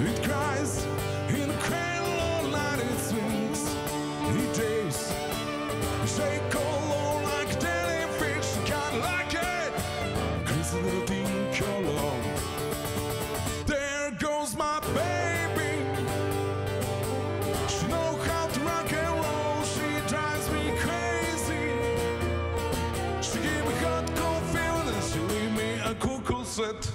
It cries in the cradle all night, it swings. It days, shake all on like a like it. Little thing. There goes my baby. She know how to rock and roll, she drives me crazy. She me hot cold she me a.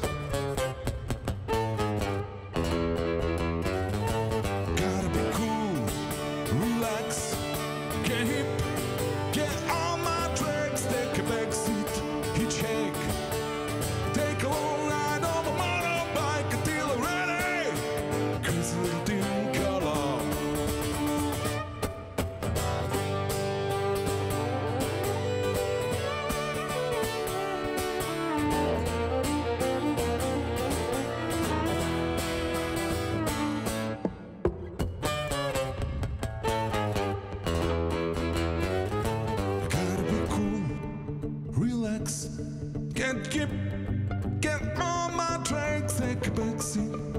name. Can't keep, get on my tracks, ik backseat.